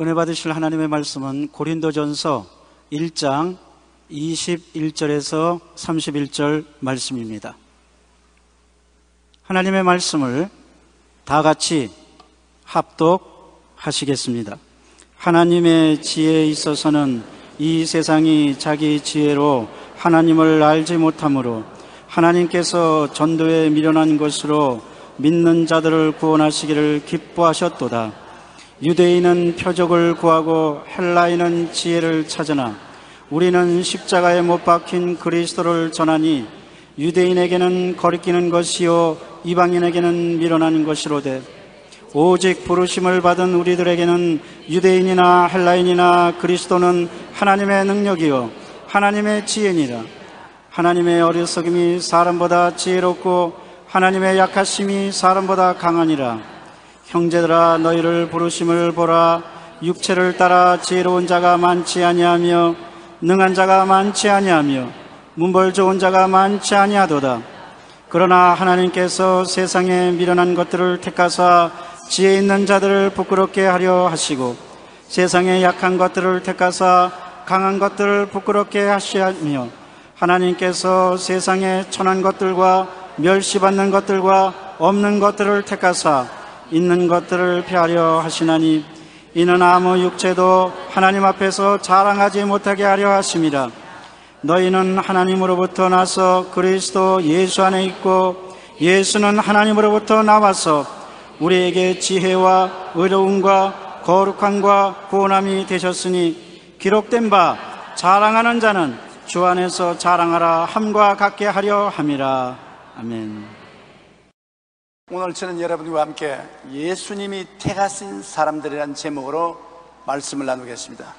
은혜 받으실 하나님의 말씀은 고린도전서 1장 21절에서 31절 말씀입니다. 하나님의 말씀을 다 같이 합독하시겠습니다. 하나님의 지혜에 있어서는 이 세상이 자기 지혜로 하나님을 알지 못하므로 하나님께서 전도에 미련한 것으로 믿는 자들을 구원하시기를 기뻐하셨도다. 유대인은 표적을 구하고 헬라인은 지혜를 찾으나 우리는 십자가에 못 박힌 그리스도를 전하니 유대인에게는 거리끼는 것이요 이방인에게는 미련한 것이로되 오직 부르심을 받은 우리들에게는 유대인이나 헬라인이나 그리스도는 하나님의 능력이요 하나님의 지혜니라. 하나님의 어리석음이 사람보다 지혜롭고 하나님의 약하심이 사람보다 강하니라 형제들아 너희를 부르심을 보라. 육체를 따라 지혜로운 자가 많지 아니하며 능한 자가 많지 아니하며 문벌 좋은 자가 많지 아니하도다. 그러나 하나님께서 세상에 미련한 것들을 택하사 지혜 있는 자들을 부끄럽게 하려 하시고 세상에 약한 것들을 택하사 강한 것들을 부끄럽게 하시며 하나님께서 세상에 천한 것들과 멸시받는 것들과 없는 것들을 택하사 있는 것들을 피하려 하시나니 이는 아무 육체도 하나님 앞에서 자랑하지 못하게 하려 하심이라 너희는 하나님으로부터 나서 그리스도 예수 안에 있고 예수는 하나님으로부터 나와서 우리에게 지혜와 의로움과 거룩함과 구원함이 되셨으니 기록된 바 자랑하는 자는 주 안에서 자랑하라 함과 같게 하려 함이라 아멘. 오늘 저는 여러분과 함께 예수님이 택하신 사람들이라는 제목으로 말씀을 나누겠습니다.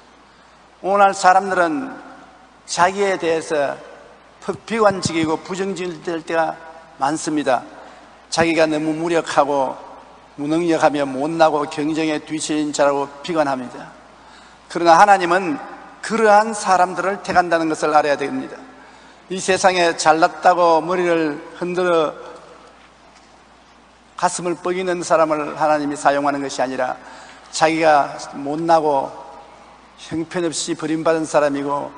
오늘 사람들은 자기에 대해서 비관적이고 부정적일 때가 많습니다. 자기가 너무 무력하고 무능력하며 못나고 경쟁에 뒤처진 자라고 비관합니다. 그러나 하나님은 그러한 사람들을 택한다는 것을 알아야 됩니다. 이 세상에 잘났다고 머리를 흔들어 가슴을 뻐기는 사람을 하나님이 사용하는 것이 아니라 자기가 못나고 형편없이 버림받은 사람이고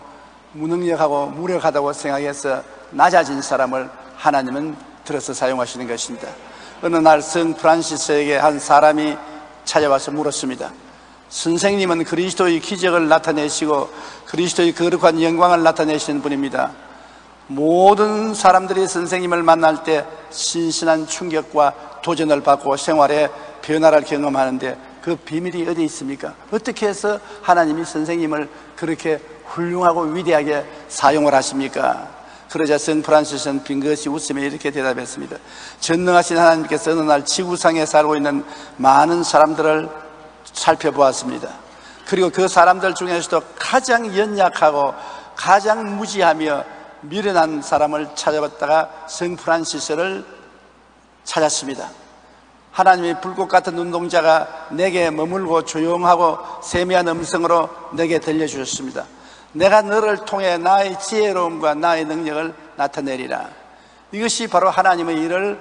무능력하고 무력하다고 생각해서 낮아진 사람을 하나님은 들어서 사용하시는 것입니다. 어느 날 성 프란시스에게 한 사람이 찾아와서 물었습니다. 선생님은 그리스도의 기적을 나타내시고 그리스도의 거룩한 영광을 나타내시는 분입니다. 모든 사람들이 선생님을 만날 때 신신한 충격과 도전을 받고 생활에 변화를 경험하는데 그 비밀이 어디 있습니까? 어떻게 해서 하나님이 선생님을 그렇게 훌륭하고 위대하게 사용을 하십니까? 그러자 성 프란시스는 빙긋이 웃으며 이렇게 대답했습니다. 전능하신 하나님께서 어느 날 지구상에 살고 있는 많은 사람들을 살펴보았습니다. 그리고 그 사람들 중에서도 가장 연약하고 가장 무지하며 미련한 사람을 찾아봤다가 성 프란시스를 찾았습니다. 하나님이 불꽃 같은 눈동자가 내게 머물고 조용하고 세미한 음성으로 내게 들려주셨습니다. 내가 너를 통해 나의 지혜로움과 나의 능력을 나타내리라. 이것이 바로 하나님의 일을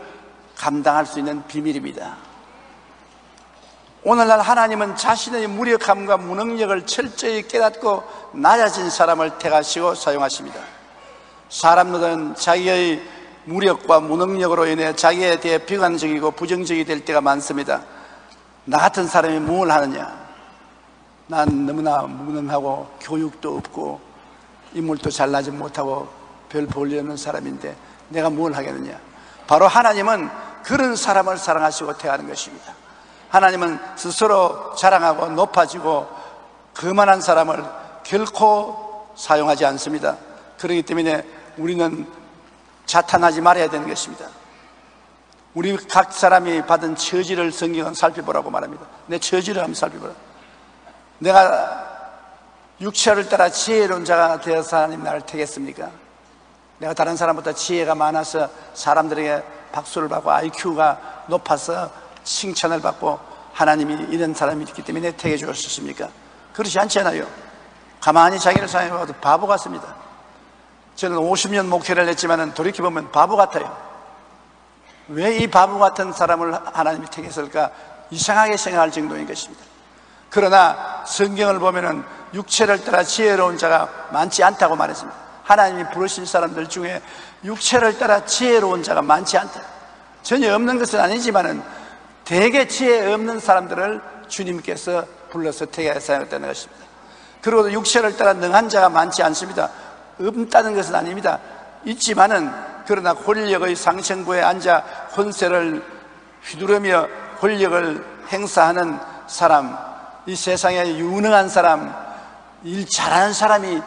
감당할 수 있는 비밀입니다. 오늘날 하나님은 자신의 무력함과 무능력을 철저히 깨닫고 낮아진 사람을 택하시고 사용하십니다. 사람들은 자기의 무력과 무능력으로 인해 자기에 대해 비관적이고 부정적이 될 때가 많습니다. 나 같은 사람이 뭘 하느냐? 난 너무나 무능하고 교육도 없고 인물도 잘나지 못하고 별 볼일 없는 사람인데 내가 뭘 하겠느냐? 바로 하나님은 그런 사람을 사랑하시고 태하는 것입니다. 하나님은 스스로 자랑하고 높아지고 그만한 사람을 결코 사용하지 않습니다. 그렇기 때문에 우리는 자탄하지 말아야 되는 것입니다. 우리 각 사람이 받은 처지를 성경은 살펴보라고 말합니다. 내 처지를 한번 살펴보라. 내가 육체를 따라 지혜로운 자가 되어서 하나님 나를 택했습니까? 내가 다른 사람보다 지혜가 많아서 사람들에게 박수를 받고 IQ가 높아서 칭찬을 받고 하나님이 이런 사람이 있기 때문에 택해 주셨습니까? 그렇지 않잖아요. 가만히 자기를 생각해봐도 바보 같습니다. 저는 50년 목회를 했지만 돌이켜보면 바보 같아요. 왜 이 바보 같은 사람을 하나님이 택했을까? 이상하게 생각할 정도인 것입니다. 그러나 성경을 보면은 육체를 따라 지혜로운 자가 많지 않다고 말했습니다. 하나님이 부르신 사람들 중에 육체를 따라 지혜로운 자가 많지 않다. 전혀 없는 것은 아니지만은 대개 지혜 없는 사람들을 주님께서 불러서 사용했다는 것입니다. 그리고 육체를 따라 능한 자가 많지 않습니다. 없다는 것은 아닙니다. 있지만은 그러나 권력의 상층부에 앉아 혼세를 휘두르며 권력을 행사하는 사람, 이 세상에 유능한 사람, 일 잘하는 사람이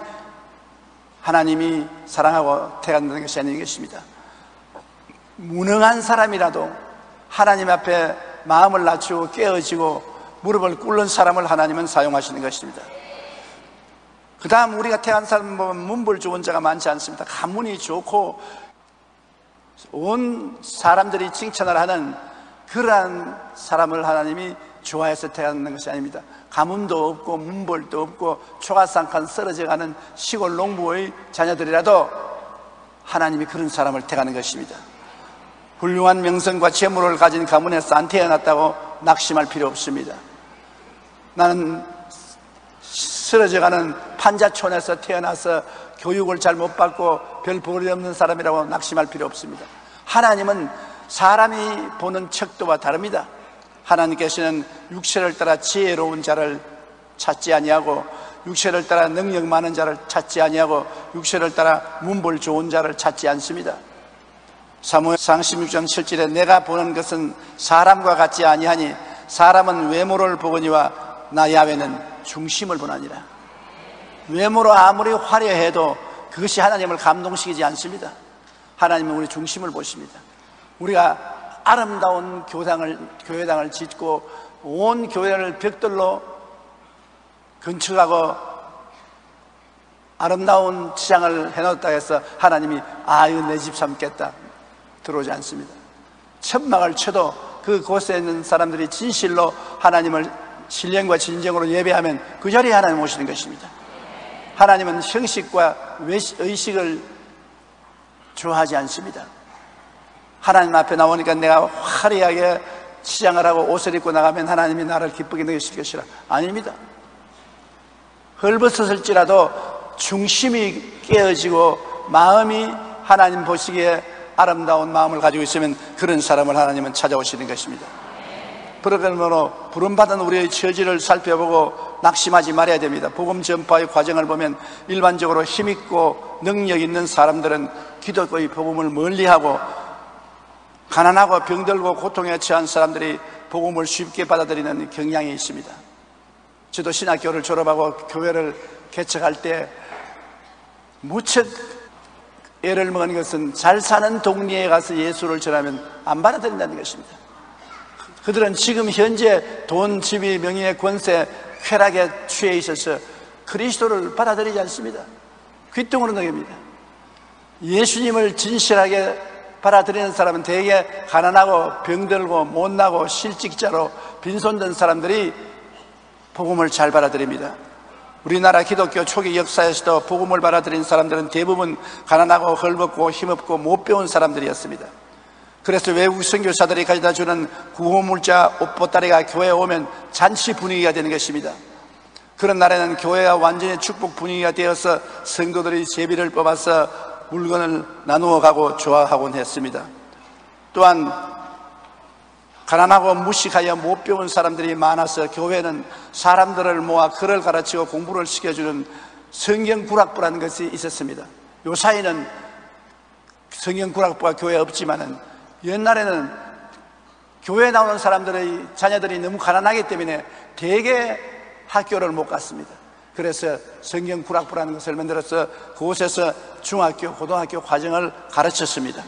하나님이 사랑하고 태어나는 것이 아닌 것입니다. 무능한 사람이라도 하나님 앞에 마음을 낮추고 깨어지고 무릎을 꿇는 사람을 하나님은 사용하시는 것입니다. 그 다음 우리가 태어난 사람 보면 문벌 좋은 자가 많지 않습니다. 가문이 좋고 온 사람들이 칭찬을 하는 그러한 사람을 하나님이 좋아해서 태어나는 것이 아닙니다. 가문도 없고 문벌도 없고 초가상칸 쓰러져가는 시골 농부의 자녀들이라도 하나님이 그런 사람을 태가는 것입니다. 훌륭한 명성과 재물을 가진 가문에서 안 태어났다고 낙심할 필요 없습니다. 나는 쓰러져가는 판자촌에서 태어나서 교육을 잘 못 받고 별 볼이 없는 사람이라고 낙심할 필요 없습니다. 하나님은 사람이 보는 척도와 다릅니다. 하나님께서는 육체를 따라 지혜로운 자를 찾지 아니하고 육체를 따라 능력 많은 자를 찾지 아니하고 육체를 따라 문벌 좋은 자를 찾지 않습니다. 사무엘상 16장 7절에 내가 보는 것은 사람과 같지 아니하니 사람은 외모를 보거니와 나 야외는 중심을 보나니라. 외모로 아무리 화려해도 그것이 하나님을 감동시키지 않습니다. 하나님은 우리 중심을 보십니다. 우리가 아름다운 교당을, 교회당을 짓고 온 교회를 벽돌로 건축하고 아름다운 지장을 해놓았다 해서 하나님이 아유 내 집 삼겠다 들어오지 않습니다. 천막을 쳐도 그 곳에 있는 사람들이 진실로 하나님을 신령과 진정으로 예배하면 그 자리에 하나님 오시는 것입니다. 하나님은 형식과 의식을 좋아하지 않습니다. 하나님 앞에 나오니까 내가 화려하게 치장을 하고 옷을 입고 나가면 하나님이 나를 기쁘게 여기실 것이라. 아닙니다. 헐벗었을지라도 중심이 깨어지고 마음이 하나님 보시기에 아름다운 마음을 가지고 있으면 그런 사람을 하나님은 찾아오시는 것입니다. 그러므로 부름받은 우리의 처지를 살펴보고 낙심하지 말아야 됩니다. 복음 전파의 과정을 보면 일반적으로 힘있고 능력 있는 사람들은 기독교의 복음을 멀리하고 가난하고 병들고 고통에 처한 사람들이 복음을 쉽게 받아들이는 경향이 있습니다. 저도 신학교를 졸업하고 교회를 개척할 때 무척 애를 먹은 것은 잘 사는 동리에 가서 예수를 전하면 안 받아들인다는 것입니다. 그들은 지금 현재 돈, 지위, 명예, 권세, 쾌락에 취해 있어서 그리스도를 받아들이지 않습니다. 귀뚱으로 넘깁니다. 예수님을 진실하게 받아들이는 사람은 대개 가난하고 병들고 못나고 실직자로 빈손든 사람들이 복음을 잘 받아들입니다. 우리나라 기독교 초기 역사에서도 복음을 받아들인 사람들은 대부분 가난하고 헐벗고 힘없고 못 배운 사람들이었습니다. 그래서 외국 선교사들이 가져다 주는 구호물자 옷보따리가 교회에 오면 잔치 분위기가 되는 것입니다. 그런 날에는 교회가 완전히 축복 분위기가 되어서 성도들이 제비를 뽑아서 물건을 나누어 가고 좋아하곤 했습니다. 또한 가난하고 무식하여 못 배운 사람들이 많아서 교회는 사람들을 모아 글을 가르치고 공부를 시켜주는 성경 구락부라는 것이 있었습니다. 요 사이는 성경 구락부가 교회에 없지만은 옛날에는 교회에 나오는 사람들의 자녀들이 너무 가난하기 때문에 대개 학교를 못 갔습니다. 그래서 성경 구락부라는 것을 만들어서 그곳에서 중학교, 고등학교 과정을 가르쳤습니다.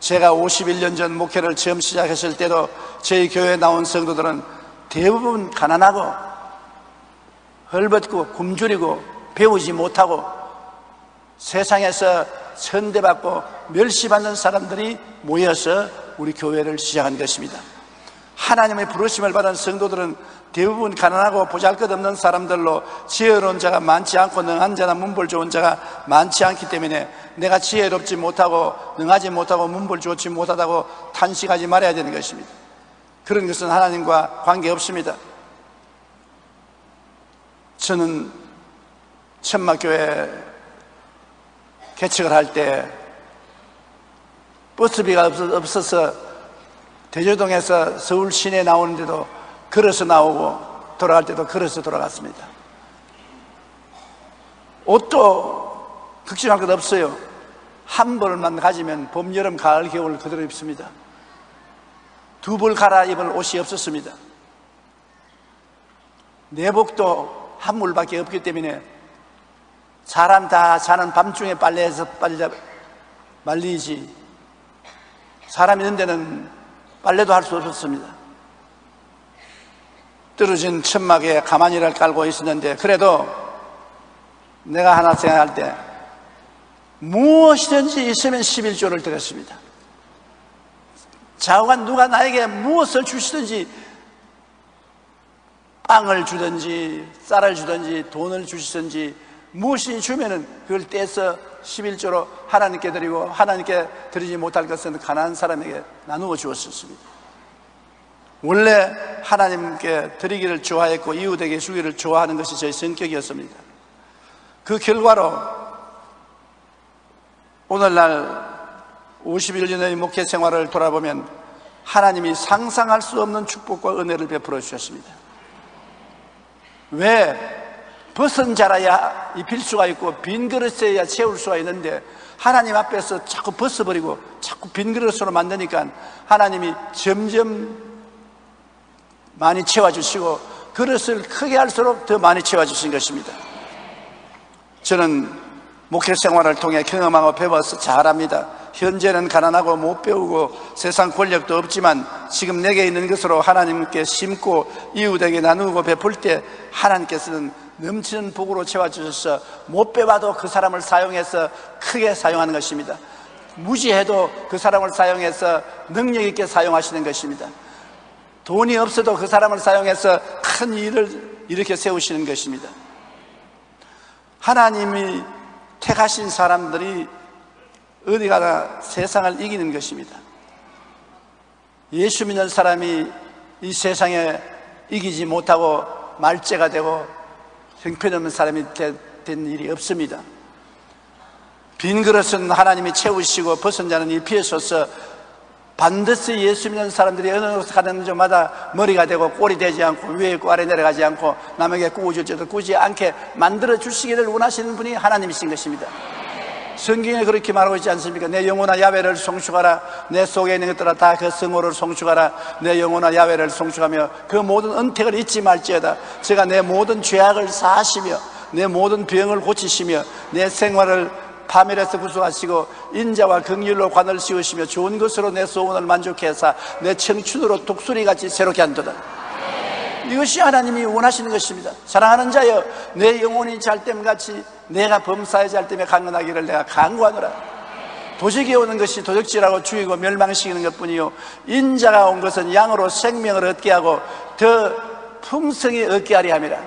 제가 51년 전 목회를 처음 시작했을 때도 저희 교회에 나온 성도들은 대부분 가난하고 헐벗고 굶주리고 배우지 못하고 세상에서 선대받고 멸시받는 사람들이 모여서 우리 교회를 시작한 것입니다. 하나님의 부르심을 받은 성도들은 대부분 가난하고 보잘것없는 사람들로 지혜로운 자가 많지 않고 능한 자나 문벌 좋은 자가 많지 않기 때문에 내가 지혜롭지 못하고 능하지 못하고 문벌 좋지 못하다고 탄식하지 말아야 되는 것입니다. 그런 것은 하나님과 관계없습니다. 저는 천막교회 개척을 할 때 버스비가 없어서 대저동에서 서울 시내 나오는데도 걸어서 나오고 돌아갈 때도 걸어서 돌아갔습니다. 옷도 극심할 것 없어요. 한 벌만 가지면 봄, 여름, 가을, 겨울 그대로 입습니다. 두 벌 갈아입을 옷이 없었습니다. 내복도 한 물밖에 없기 때문에 사람 다 자는 밤중에 빨래해서 빨리 말리지 사람 있는 데는 빨래도 할 수 없었습니다. 떨어진 천막에 가만히를 깔고 있었는데 그래도 내가 하나 생각할 때 무엇이든지 있으면 11조를 드렸습니다. 좌우간 누가 나에게 무엇을 주시든지 빵을 주든지 쌀을 주든지 돈을 주시든지 무엇이 주면은 그걸 떼서 11조로 하나님께 드리고 하나님께 드리지 못할 것은 가난한 사람에게 나누어 주었습니다. 원래 하나님께 드리기를 좋아했고 이웃에게 주기를 좋아하는 것이 저의 성격이었습니다. 그 결과로 오늘날 51년의 목회 생활을 돌아보면 하나님이 상상할 수 없는 축복과 은혜를 베풀어 주셨습니다. 왜 벗은 자라야 입힐 수가 있고 빈 그릇에야 채울 수가 있는데 하나님 앞에서 자꾸 벗어버리고 자꾸 빈 그릇으로 만드니까 하나님이 점점 많이 채워주시고 그릇을 크게 할수록 더 많이 채워주신 것입니다. 저는 목회 생활을 통해 경험하고 배워서 잘합니다. 현재는 가난하고 못 배우고 세상 권력도 없지만 지금 내게 있는 것으로 하나님께 심고 이웃에게 나누고 베풀 때 하나님께서는 넘치는 복으로 채워주셔서 못 배워도 그 사람을 사용해서 크게 사용하는 것입니다. 무지해도 그 사람을 사용해서 능력 있게 사용하시는 것입니다. 돈이 없어도 그 사람을 사용해서 큰 일을 이렇게 세우시는 것입니다. 하나님이 택하신 사람들이 어디 가나 세상을 이기는 것입니다. 예수 믿는 사람이 이 세상에 이기지 못하고 말죄가 되고 형편없는 사람이 된 일이 없습니다. 빈 그릇은 하나님이 채우시고 벗은 자는 이 피해서서 반드시 예수 믿는 사람들이 어느 곳에 가는 곳마다 머리가 되고 꼴이 되지 않고 위에 있고 아래 내려가지 않고 남에게 꾸어줄 줄도 꾸지 않게 만들어 주시기를 원하시는 분이 하나님이신 것입니다. 성경에 그렇게 말하고 있지 않습니까? 내 영혼아 야외를 송축하라. 내 속에 있는 것들아 다 그 성호를 송축하라. 내 영혼아 야외를 송축하며 그 모든 은택을 잊지 말지어다. 제가 내 모든 죄악을 사하시며 내 모든 병을 고치시며 내 생활을 파멸에서 구속하시고 인자와 긍휼로 관을 씌우시며 좋은 것으로 내 소원을 만족해서 내 청춘으로 독수리같이 새롭게 한도다 이것이 하나님이 원하시는 것입니다. 사랑하는 자여 내 영혼이 잘됨같이 내가 범사에 잘됨에 강건하기를 내가 강구하노라. 도적이 오는 것이 도적질하고 죽이고 멸망시키는 것뿐이요. 인자가 온 것은 양으로 생명을 얻게 하고 더 풍성히 얻게 하리 함이라.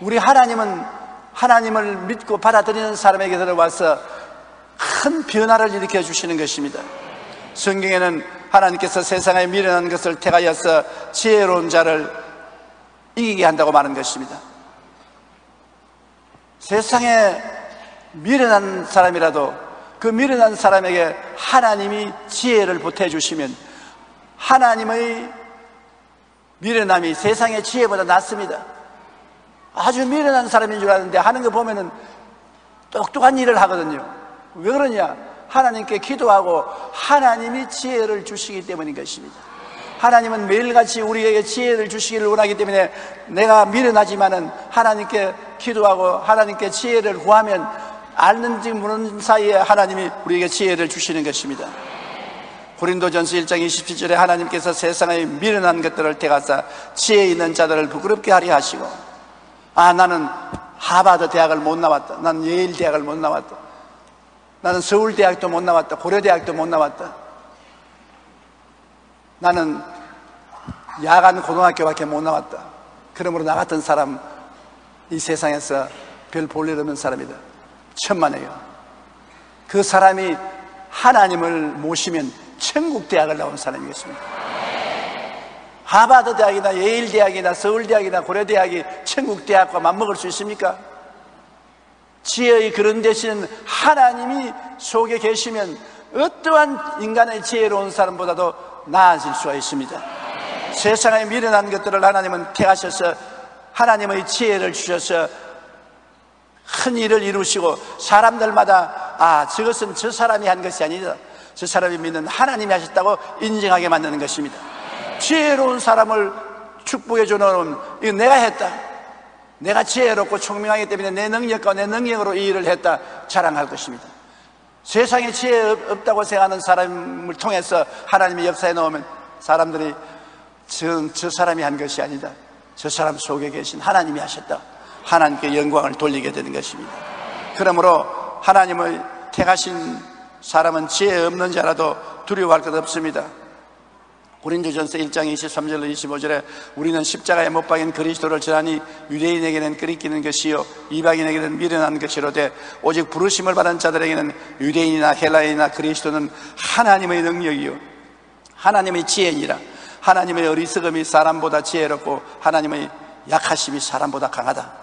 우리 하나님은 하나님을 믿고 받아들이는 사람에게 들어와서 큰 변화를 일으켜 주시는 것입니다. 성경에는 하나님께서 세상에 미련한 것을 택하여서 지혜로운 자를 이기게 한다고 말한 것입니다. 세상에 미련한 사람이라도 그 미련한 사람에게 하나님이 지혜를 보태주시면 하나님의 미련함이 세상의 지혜보다 낫습니다. 아주 미련한 사람인 줄 아는데 하는 거 보면은 똑똑한 일을 하거든요. 왜 그러냐? 하나님께 기도하고 하나님이 지혜를 주시기 때문인 것입니다. 하나님은 매일같이 우리에게 지혜를 주시기를 원하기 때문에 내가 미련하지만은 하나님께 기도하고 하나님께 지혜를 구하면 알는지 모르는 사이에 하나님이 우리에게 지혜를 주시는 것입니다. 고린도전서 1장 27절에 하나님께서 세상의 미련한 것들을 택하사 지혜 있는 자들을 부끄럽게 하려 하시고 아 나는 하버드 대학을 못 나왔다. 나는 예일 대학을 못 나왔다. 나는 서울 대학도 못 나왔다. 고려 대학도 못 나왔다. 나는 야간 고등학교밖에 못 나왔다. 그러므로 나 같은 사람 이 세상에서 별 볼일 없는 사람이다. 천만에요. 그 사람이 하나님을 모시면 천국 대학을 나온 사람이겠습니다. 하버드 대학이나 예일 대학이나 서울 대학이나 고려 대학이 천국 대학과 맞먹을 수 있습니까? 지혜의 그런 대신 하나님이 속에 계시면 어떠한 인간의 지혜로운 사람보다도 나아질 수가 있습니다. 세상에 미련한 것들을 하나님은 택하셔서 하나님의 지혜를 주셔서 큰 일을 이루시고 사람들마다 아 저것은 저 사람이 한 것이 아니다. 저 사람이 믿는 하나님이 하셨다고 인정하게 만드는 것입니다. 지혜로운 사람을 축복해 주는 이거 내가 했다. 내가 지혜롭고 총명하기 때문에 내 능력과 내 능력으로 이 일을 했다 자랑할 것입니다. 세상에 지혜 없다고 생각하는 사람을 통해서 하나님의 역사에 넣으면 사람들이 저, 저 사람이 한 것이 아니다. 저 사람 속에 계신 하나님이 하셨다. 하나님께 영광을 돌리게 되는 것입니다. 그러므로 하나님의 택하신 사람은 지혜 없는 자라도 두려워할 것 없습니다. 고린도전서 1장 23절로 25절에 우리는 십자가에 못 박인 그리스도를 전하니 유대인에게는 끓이기는 것이요 이방인에게는 미련한 것이로되 오직 부르심을 받은 자들에게는 유대인이나 헬라인이나 그리스도는 하나님의 능력이요 하나님의 지혜니라. 하나님의 어리석음이 사람보다 지혜롭고 하나님의 약하심이 사람보다 강하다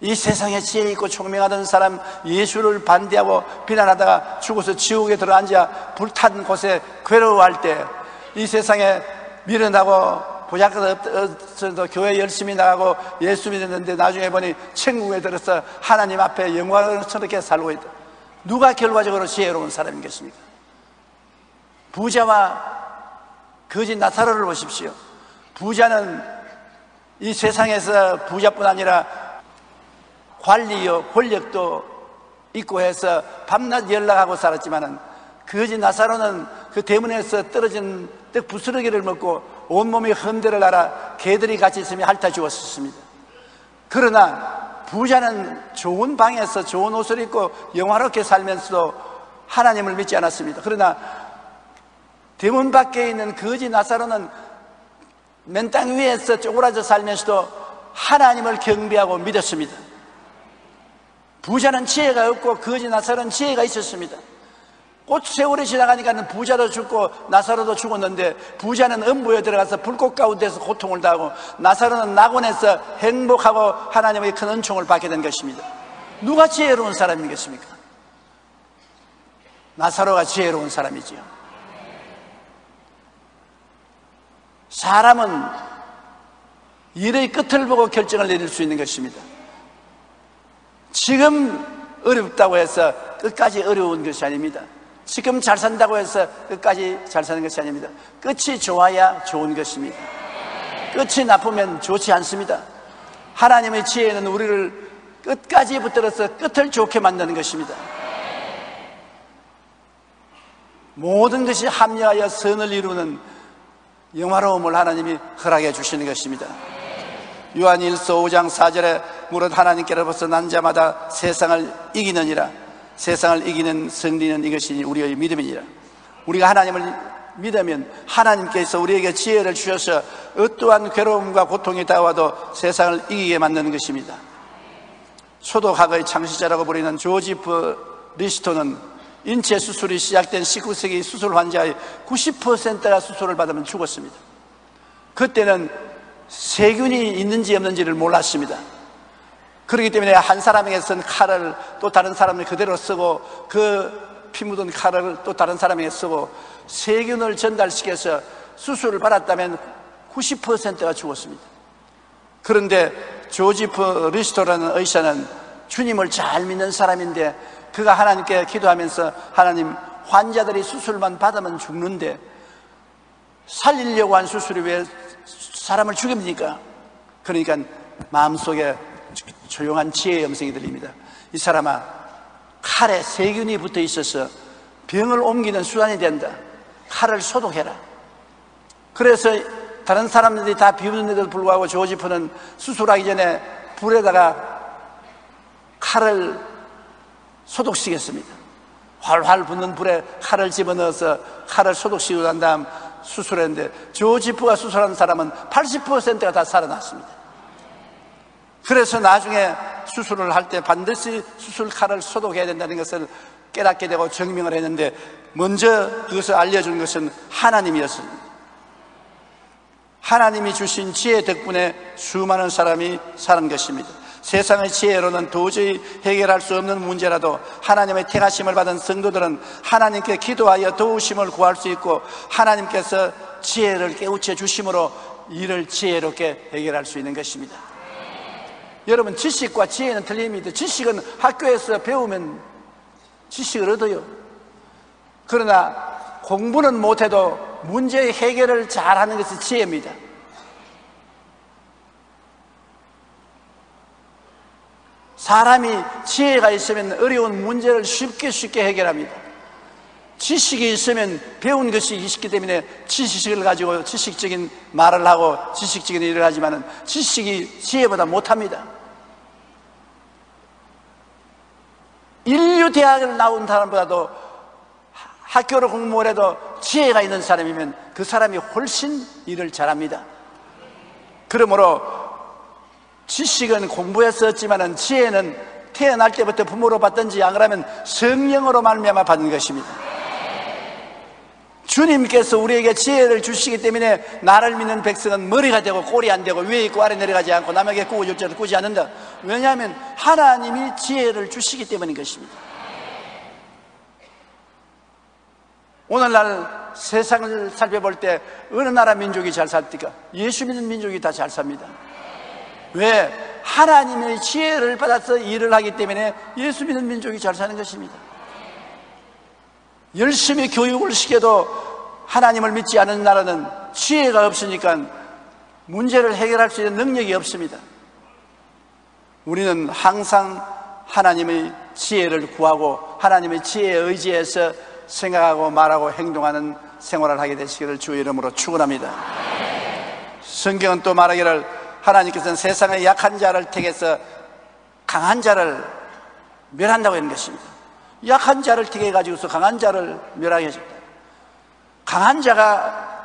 이 세상에 지혜 있고 총명하던 사람 예수를 반대하고 비난하다가 죽어서 지옥에 들어앉아 불탄 곳에 괴로워할 때 이 세상에 미련하고 보잘것 없어도 교회 열심히 나가고 예수 믿었는데 나중에 보니 천국에 들어서 하나님 앞에 영광스럽게 살고 있다. 누가 결과적으로 지혜로운 사람이겠습니까? 부자와 거짓 나사로를 보십시오. 부자는 이 세상에서 부자뿐 아니라 관리요 권력도 있고 해서 밤낮 연락하고 살았지만은 거지 나사로는 그 대문에서 떨어진 떡 부스러기를 먹고 온몸이 흔들을 알아 개들이 같이 있으면 핥아 주었습니다. 그러나 부자는 좋은 방에서 좋은 옷을 입고 영화롭게 살면서도 하나님을 믿지 않았습니다. 그러나 대문 밖에 있는 거지 나사로는 맨 땅 위에서 쪼그라져 살면서도 하나님을 경배하고 믿었습니다. 부자는 지혜가 없고 거지 나사로는 지혜가 있었습니다. 곧 세월이 지나가니까 부자도 죽고 나사로도 죽었는데 부자는 음부에 들어가서 불꽃 가운데서 고통을 당하고 나사로는 낙원에서 행복하고 하나님의 큰 은총을 받게 된 것입니다. 누가 지혜로운 사람이겠습니까? 나사로가 지혜로운 사람이지요. 사람은 일의 끝을 보고 결정을 내릴 수 있는 것입니다. 지금 어렵다고 해서 끝까지 어려운 것이 아닙니다. 지금 잘 산다고 해서 끝까지 잘 사는 것이 아닙니다. 끝이 좋아야 좋은 것입니다. 끝이 나쁘면 좋지 않습니다. 하나님의 지혜는 우리를 끝까지 붙들어서 끝을 좋게 만드는 것입니다. 모든 것이 합리하여 선을 이루는 영화로움을 하나님이 허락해 주시는 것입니다. 요한일서 5장 4절에 무릇 하나님께로부터 난 자마다 세상을 이기느니라. 세상을 이기는 승리는 이것이 우리의 믿음이니라. 우리가 하나님을 믿으면 하나님께서 우리에게 지혜를 주셔서 어떠한 괴로움과 고통이 다가와도 세상을 이기게 만드는 것입니다. 소독학의 창시자라고 부르는 조지프 리스토는 인체 수술이 시작된 19세기 수술 환자의 90%가 수술을 받으면 죽었습니다. 그때는 세균이 있는지 없는지를 몰랐습니다. 그렇기 때문에 한 사람에게 쓴 칼을 또 다른 사람이 그대로 쓰고 그 피 묻은 칼을 또 다른 사람에게 쓰고 세균을 전달시켜서 수술을 받았다면 90%가 죽었습니다. 그런데 조지프 리스토라는 의사는 주님을 잘 믿는 사람인데 그가 하나님께 기도하면서 하나님 환자들이 수술만 받으면 죽는데 살리려고 한 수술이 왜 사람을 죽입니까? 그러니까 마음속에 조용한 지혜의 음성이 들립니다. 이 사람아, 칼에 세균이 붙어 있어서 병을 옮기는 수단이 된다. 칼을 소독해라. 그래서 다른 사람들이 다 비웃는데도 불구하고 조지프는 수술하기 전에 불에다가 칼을 소독시켰습니다. 활활 붙는 불에 칼을 집어넣어서 칼을 소독시키고 난 다음 수술했는데 조지프가 수술한 사람은 80%가 다 살아났습니다. 그래서 나중에 수술을 할 때 반드시 수술 칼을 소독해야 된다는 것을 깨닫게 되고 증명을 했는데 먼저 그것을 알려준 것은 하나님이었습니다. 하나님이 주신 지혜 덕분에 수많은 사람이 사는 것입니다. 세상의 지혜로는 도저히 해결할 수 없는 문제라도 하나님의 택하심을 받은 성도들은 하나님께 기도하여 도우심을 구할 수 있고 하나님께서 지혜를 깨우쳐 주심으로 이를 지혜롭게 해결할 수 있는 것입니다. 여러분 지식과 지혜는 틀림입니다. 지식은 학교에서 배우면 지식을 얻어요. 그러나 공부는 못해도 문제의 해결을 잘하는 것이 지혜입니다. 사람이 지혜가 있으면 어려운 문제를 쉽게 쉽게 해결합니다. 지식이 있으면 배운 것이 있기 때문에 지식을 가지고 지식적인 말을 하고 지식적인 일을 하지만 지식이 지혜보다 못합니다. 인류 대학을 나온 사람보다도 학교를 공부를 해도 지혜가 있는 사람이면 그 사람이 훨씬 일을 잘합니다. 그러므로 지식은 공부해서 얻지만은 지혜는 태어날 때부터 부모로 받든지 안 그러면 성령으로 말미암아 받는 것입니다. 주님께서 우리에게 지혜를 주시기 때문에 나를 믿는 백성은 머리가 되고 꼬리 안 되고 위에 있고 아래 내려가지 않고 남에게 꾸어줄 줄을 꾸지 않는다. 왜냐하면 하나님이 지혜를 주시기 때문인 것입니다. 오늘날 세상을 살펴볼 때 어느 나라 민족이 잘 삽니까? 예수 믿는 민족이 다 잘 삽니다. 왜? 하나님의 지혜를 받아서 일을 하기 때문에 예수 믿는 민족이 잘 사는 것입니다. 열심히 교육을 시켜도 하나님을 믿지 않은 나라는 지혜가 없으니까 문제를 해결할 수 있는 능력이 없습니다. 우리는 항상 하나님의 지혜를 구하고 하나님의 지혜에 의지해서 생각하고 말하고 행동하는 생활을 하게 되시기를 주의 이름으로 축원합니다. 성경은 또 말하기를 하나님께서는 세상의 약한 자를 택해서 강한 자를 멸한다고 하는 것입니다. 약한 자를 택해 가지고서 강한 자를 멸하게 하셨다. 강한 자가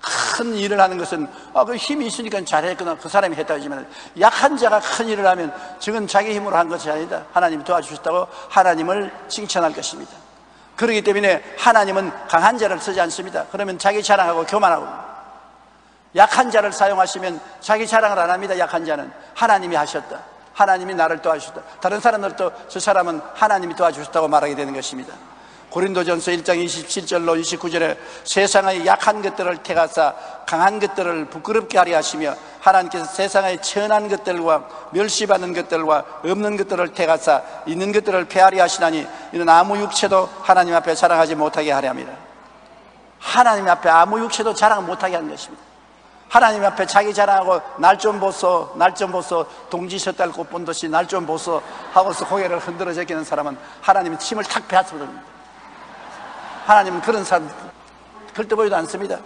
큰 일을 하는 것은 아, 그 힘이 있으니까 잘했거나 그 사람이 했다 하지만 약한 자가 큰 일을 하면 지금 자기 힘으로 한 것이 아니다. 하나님이 도와주셨다고 하나님을 칭찬할 것입니다. 그렇기 때문에 하나님은 강한 자를 쓰지 않습니다. 그러면 자기 자랑하고 교만하고 약한 자를 사용하시면 자기 자랑을 안 합니다. 약한 자는 하나님이 하셨다. 하나님이 나를 도와주셨다. 다른 사람들도 저 사람은 하나님이 도와주셨다고 말하게 되는 것입니다. 고린도전서 1장 27절로 29절에 세상의 약한 것들을 택하사 강한 것들을 부끄럽게 하려 하시며 하나님께서 세상의 천한 것들과 멸시받는 것들과 없는 것들을 택하사 있는 것들을 폐하려 하시나니 이는 아무 육체도 하나님 앞에 자랑하지 못하게 하려 합니다. 하나님 앞에 아무 육체도 자랑 못하게 하는 것입니다. 하나님 앞에 자기 자랑하고 날 좀 보소, 날 좀 보소, 동지 섰달 꽃본 듯이 날 좀 보소 하고서 고개를 흔들어 제끼는 사람은 하나님이 침을 탁 빼앗습니다. 하나님은 그런 사람 절대 보이도 않습니다.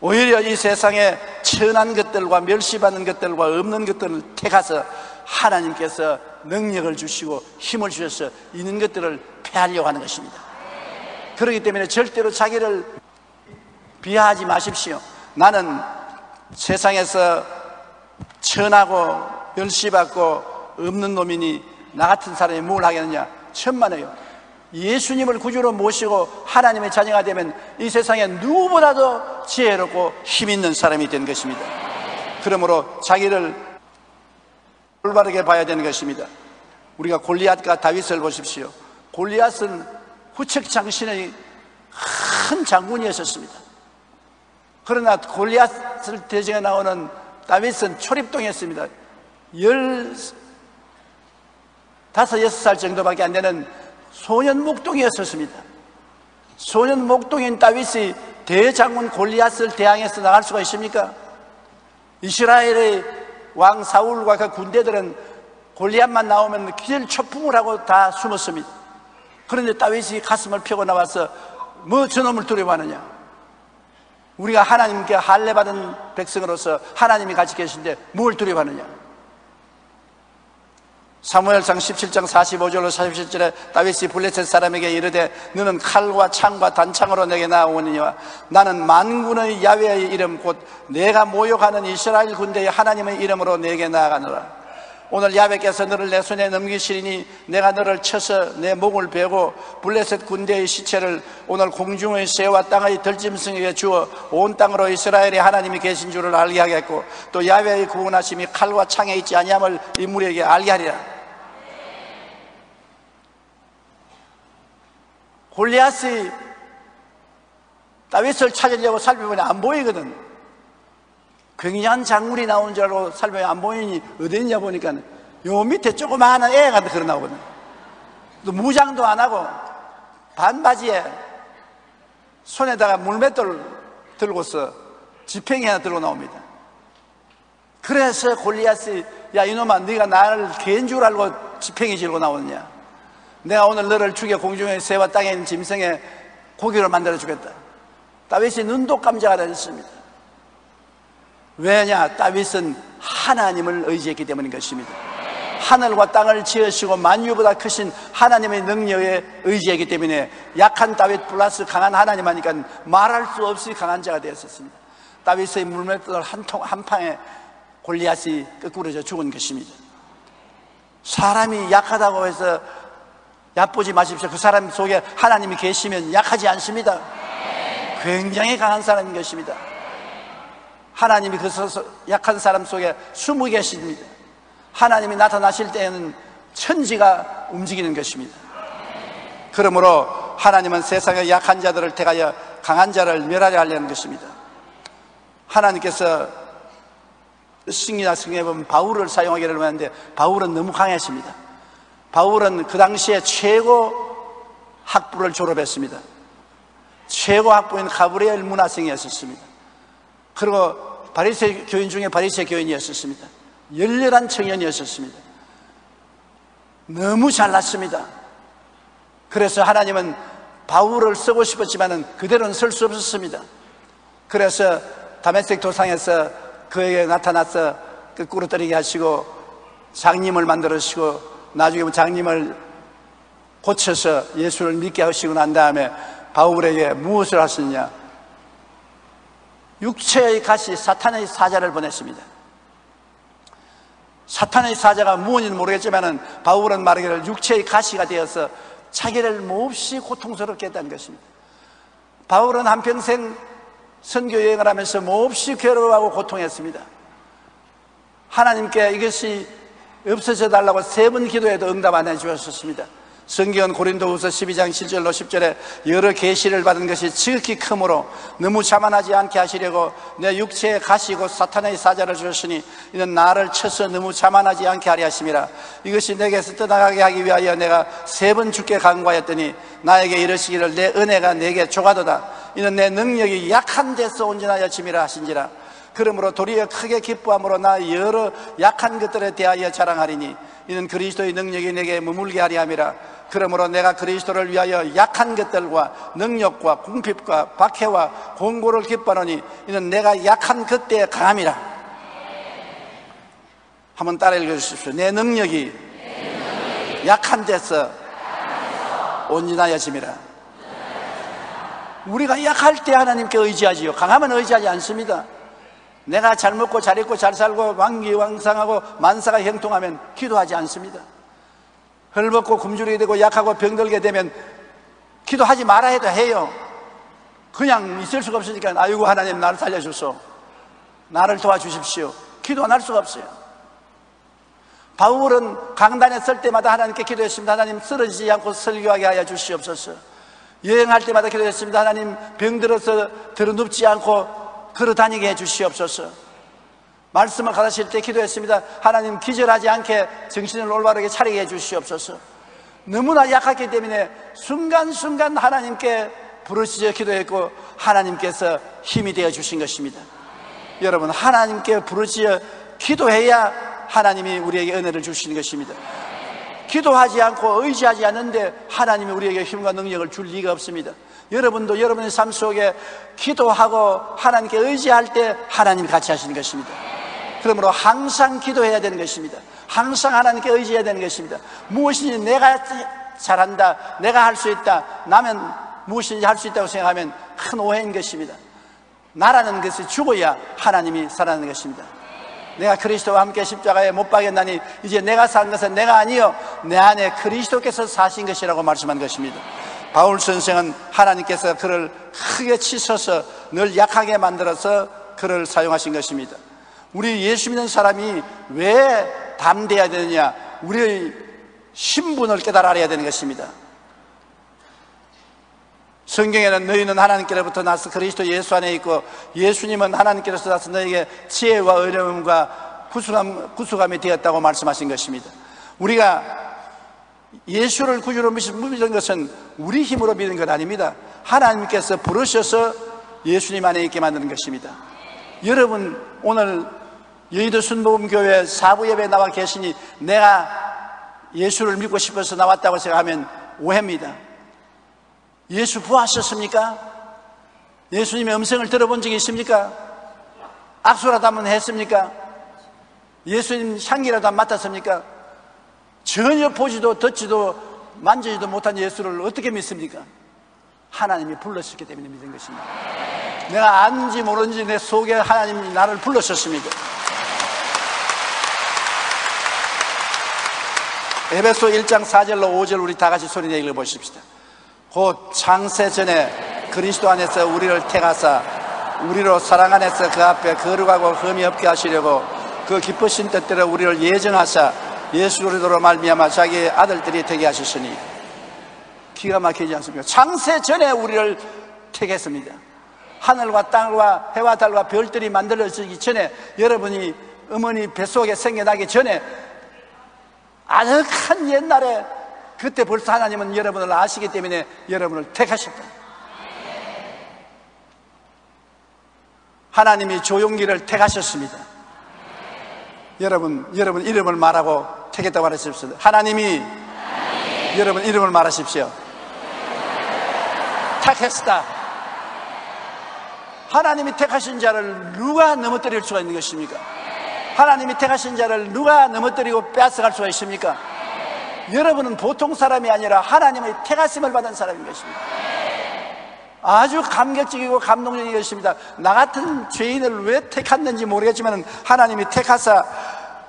오히려 이 세상에 천한 것들과 멸시받는 것들과 없는 것들을 택하서 하나님께서 능력을 주시고 힘을 주셔서 있는 것들을 패하려고 하는 것입니다. 그렇기 때문에 절대로 자기를 비하하지 마십시오. 나는 세상에서 천하고 멸시받고 없는 놈이니 나 같은 사람이 뭘 하겠느냐? 천만에요. 예수님을 구주로 모시고 하나님의 자녀가 되면 이 세상에 누구보다도 지혜롭고 힘 있는 사람이 된 것입니다. 그러므로 자기를 올바르게 봐야 되는 것입니다. 우리가 골리앗과 다윗을 보십시오. 골리앗은 후책 장신의 큰 장군이었습니다. 그러나 골리앗을 대적해 나오는 다윗은 초립동이었습니다. 열 다섯 여섯 살 정도밖에 안 되는 소년 목동이었습니다. 소년 목동인 다윗이 대장군 골리앗을 대항해서 나갈 수가 있습니까? 이스라엘의 왕 사울과 그 군대들은 골리앗만 나오면 길 초풍을 하고 다 숨었습니다. 그런데 다윗이 가슴을 펴고 나와서 뭐 저놈을 두려워하느냐? 우리가 하나님께 할례 받은 백성으로서 하나님이 같이 계신데 뭘 두려워하느냐? 사무엘상 17장 45절로 47절에 다윗이 블레셋 사람에게 이르되 너는 칼과 창과 단창으로 내게 나오느니와 나는 만군의 야외의 이름 곧 내가 모욕하는 이스라엘 군대의 하나님의 이름으로 내게 나아가노라 오늘 야베께서 너를 내 손에 넘기시리니 내가 너를 쳐서 내 목을 베고 블레셋 군대의 시체를 오늘 공중의 새와 땅의 들짐승에게 주어 온 땅으로 이스라엘의 하나님이 계신 줄을 알게 하겠고 또 야베의 구원하심이 칼과 창에 있지 아니함을 인물에게 알게 하리라. 골리앗이 다윗을 찾으려고 살펴보니 안 보이거든 굉장한 작물이 나오는 줄 알고 살펴보니 안 보이니 어디 있냐 보니까 요 밑에 조그마한 애가 걸어 나오거든. 또 무장도 안 하고 반바지에 손에다가 물맷돌 들고서 지팽이 하나 들고 나옵니다. 그래서 골리앗이 야 이놈아 네가 나를 개인 줄 알고 지팽이 들고 나오느냐? 내가 오늘 너를 죽여 공중의 새와 땅에 있는 짐승의 고기를 만들어 주겠다. 다윗이 눈도 깜짝 안 했습니다 왜냐? 다윗은 하나님을 의지했기 때문인 것입니다. 하늘과 땅을 지으시고 만유보다 크신 하나님의 능력에 의지하기 때문에 약한 다윗 플러스 강한 하나님 하니까 말할 수 없이 강한 자가 되었었습니다. 다윗의 물맷돌 한, 통, 한 방에 골리앗이 끄꾸러져 죽은 것입니다. 사람이 약하다고 해서 얕보지 마십시오. 그 사람 속에 하나님이 계시면 약하지 않습니다. 굉장히 강한 사람인 것입니다 하나님이 그 약한 사람 속에 숨어 계십니다. 하나님이 나타나실 때에는 천지가 움직이는 것입니다. 그러므로 하나님은 세상의 약한 자들을 택하여 강한 자를 멸하려 하려는 것입니다. 하나님께서 승리나 승리해 보면 바울을 사용하기를 하는데 바울은 너무 강했습니다. 바울은 그 당시에 최고 학부를 졸업했습니다. 최고 학부인 가브리엘 문화생이었습니다. 그리고 바리새 교인 중에 바리새 교인이었습니다. 열렬한 청년이었습니다. 너무 잘났습니다. 그래서 하나님은 바울을 쓰고 싶었지만 그대로는 쓸 수 없었습니다. 그래서 다메섹 도상에서 그에게 나타나서 거꾸로 떨리게 하시고 장님을 만들으시고 나중에 장님을 고쳐서 예수를 믿게 하시고 난 다음에 바울에게 무엇을 하셨냐 육체의 가시 사탄의 사자를 보냈습니다. 사탄의 사자가 무엇인지 모르겠지만 바울은 말하기를 육체의 가시가 되어서 자기를 몹시 고통스럽게 했다는 것입니다. 바울은 한평생 선교 여행을 하면서 몹시 괴로워하고 고통했습니다. 하나님께 이것이 없어져 달라고 세 번 기도해도 응답 안 해주셨습니다 성경은 고린도후서 12장 7절로 10절에 여러 계시를 받은 것이 지극히 크므로 너무 자만하지 않게 하시려고 내 육체에 가시고 사탄의 사자를 주셨으니 이는 나를 쳐서 너무 자만하지 않게 하려 하심이라. 이것이 내게서 떠나가게 하기 위하여 내가 세 번 죽게 간과하였더니 나에게 이르시기를 내 은혜가 내게 조가도다. 이는 내 능력이 약한 데서 온전하여 짐이라 하신지라. 그러므로 도리어 크게 기뻐함으로 나 여러 약한 것들에 대하여 자랑하리니 이는 그리스도의 능력이 내게 머물게 하리 함이라 그러므로 내가 그리스도를 위하여 약한 것들과 능력과 궁핍과 박해와 공고를 기뻐하노니 이는 내가 약한 그때에 강함이라. 한번 따라 읽어주십시오. 내 능력이 약한 데서 온전하여짐이라 우리가 약할 때 하나님께 의지하지요. 강하면 의지하지 않습니다. 내가 잘 먹고 잘 입고 잘 살고 왕기왕상하고 만사가 형통하면 기도하지 않습니다 헐벗고 굶주리게 되고 약하고 병들게 되면 기도하지 말아 해도 해요. 그냥 있을 수가 없으니까 아이고 하나님 나를 살려주소. 나를 도와주십시오. 기도 안 할 수가 없어요. 바울은 강단에 설 때마다 하나님께 기도했습니다. 하나님 쓰러지지 않고 설교하게 하여 주시옵소서. 여행할 때마다 기도했습니다. 하나님 병들어서 들어눕지 않고 걸어 다니게 해 주시옵소서. 말씀을 가르칠 때 기도했습니다. 하나님 기절하지 않게 정신을 올바르게 차리게 해주시옵소서. 너무나 약했기 때문에 순간순간 하나님께 부르짖어 기도했고 하나님께서 힘이 되어 주신 것입니다. 여러분 하나님께 부르짖어 기도해야 하나님이 우리에게 은혜를 주시는 것입니다. 기도하지 않고 의지하지 않는데 하나님이 우리에게 힘과 능력을 줄 리가 없습니다. 여러분도 여러분의 삶 속에 기도하고 하나님께 의지할 때 하나님이 같이 하시는 것입니다. 그러므로 항상 기도해야 되는 것입니다. 항상 하나님께 의지해야 되는 것입니다. 무엇이든지 내가 잘한다, 내가 할 수 있다, 나면 무엇인지 할 수 있다고 생각하면 큰 오해인 것입니다. 나라는 것이 죽어야 하나님이 살아나는 것입니다. 내가 그리스도와 함께 십자가에 못 박였나니 이제 내가 산 것은 내가 아니요 내 안에 그리스도께서 사신 것이라고 말씀한 것입니다. 바울 선생은 하나님께서 그를 크게 치셔서 늘 약하게 만들어서 그를 사용하신 것입니다. 우리 예수 믿는 사람이 왜 담대해야 되느냐? 우리의 신분을 깨달아 알아야 되는 것입니다. 성경에는 너희는 하나님께로부터 나서 그리스도 예수 안에 있고 예수님은 하나님께로서 나서 너에게 지혜와 어려움과 구수감, 구수감이 되었다고 말씀하신 것입니다. 우리가 예수를 구주로 믿는 것은 우리 힘으로 믿는 것 아닙니다. 하나님께서 부르셔서 예수님 안에 있게 만드는 것입니다. 여러분 오늘 여의도 순복음교회 사부 예배에 나와 계시니 내가 예수를 믿고 싶어서 나왔다고 생각하면 오해입니다. 예수 부하셨습니까? 예수님의 음성을 들어본 적이 있습니까? 악수라도 한번 했습니까? 예수님 향기라도 한 맡았습니까? 전혀 보지도 듣지도 만지지도 못한 예수를 어떻게 믿습니까? 하나님이 불러셨기 때문에 믿은 것입니다. 내가 아는지 모르는지 내 속에 하나님이 나를 불러셨습니다. 에베소 1장 4절로 5절 우리 다 같이 소리내 읽어보십시다. 곧 창세 전에 그리스도 안에서 우리를 택하사 우리로 사랑 안에서 그 앞에 거룩하고 흠이 없게 하시려고 그 기쁘신 뜻대로 우리를 예정하사 예수 그리스도로 말미암아 자기의 아들들이 되게 하셨으니 기가 막히지 않습니까? 창세 전에 우리를 택했습니다. 하늘과 땅과 해와 달과 별들이 만들어지기 전에 여러분이 어머니 뱃속에 생겨나기 전에 아늑한 옛날에 그때 벌써 하나님은 여러분을 아시기 때문에 여러분을 택하셨다. 하나님이 조용기를 택하셨습니다. 여러분, 여러분 이름을 말하고 택했다고 말하십시오. 하나님이 여러분 이름을 말하십시오. 택했다. 하나님이 택하신 자를 누가 넘어뜨릴 수가 있는 것입니까? 하나님이 택하신 자를 누가 넘어뜨리고 빼앗아갈 수가 있습니까? 여러분은 보통 사람이 아니라 하나님의 택하심을 받은 사람인 것입니다. 아주 감격적이고 감동적인 것입니다. 나 같은 죄인을 왜 택했는지 모르겠지만 하나님이 택하사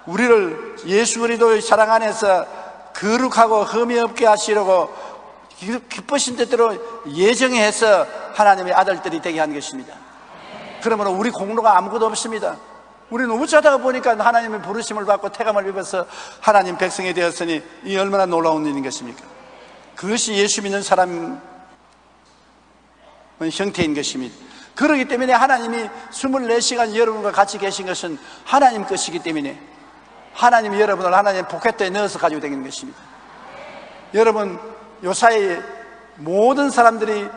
우리를 예수 그리스도의 사랑 안에서 거룩하고 흠이 없게 하시려고 기쁘신 뜻대로 예정해서 하나님의 아들들이 되게 한 것입니다. 그러므로 우리 공로가 아무것도 없습니다. 우리는 우짜다가 보니까 하나님의 부르심을 받고 태감을 입어서 하나님 백성이 되었으니 이 얼마나 놀라운 일인 것입니까? 그것이 예수 믿는 사람 형태인 것입니다. 그러기 때문에 하나님이 24시간 여러분과 같이 계신 것은 하나님 것이기 때문에 하나님이 여러분을 하나님 포켓에 넣어서 가지고 다니는 것입니다. 여러분, 요사이 모든 사람들이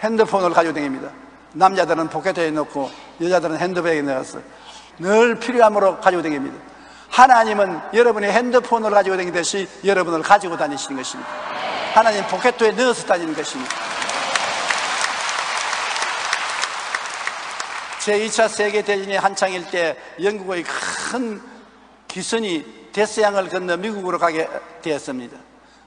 핸드폰을 가지고 다닙니다. 남자들은 포켓에 넣고 여자들은 핸드백에 넣어서 늘 필요함으로 가지고 다닙니다. 하나님은 여러분의 핸드폰을 가지고 다니듯이 여러분을 가지고 다니시는 것입니다. 하나님 포켓에 넣어서 다니는 것입니다. 제2차 세계대전이 한창일 때 영국의 큰 기선이 데스양을 건너 미국으로 가게 되었습니다.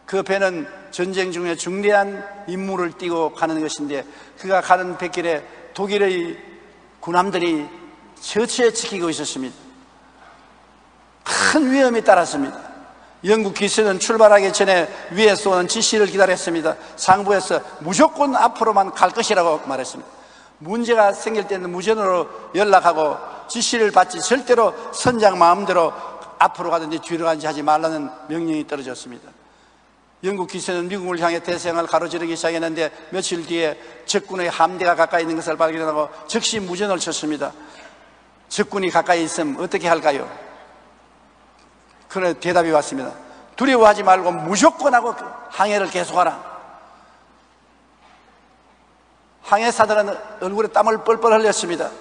그 배는 전쟁 중에 중대한 임무를 띠고 가는 것인데 그가 가는 백길에 독일의 군함들이 처치에 지키고 있었습니다. 큰 위험이 따랐습니다. 영국 기수는 출발하기 전에 위에서 오는 지시를 기다렸습니다. 상부에서 무조건 앞으로만 갈 것이라고 말했습니다. 문제가 생길 때는 무전으로 연락하고 지시를 받지 절대로 선장 마음대로 앞으로 가든지 뒤로 가든지 하지 말라는 명령이 떨어졌습니다. 영국 기세는 미국을 향해 대서양을 가로지르기 시작했는데 며칠 뒤에 적군의 함대가 가까이 있는 것을 발견하고 즉시 무전을 쳤습니다. 적군이 가까이 있으면 어떻게 할까요? 그래 대답이 왔습니다. 두려워하지 말고 무조건 하고 항해를 계속하라. 항해사들은 얼굴에 땀을 뻘뻘 흘렸습니다.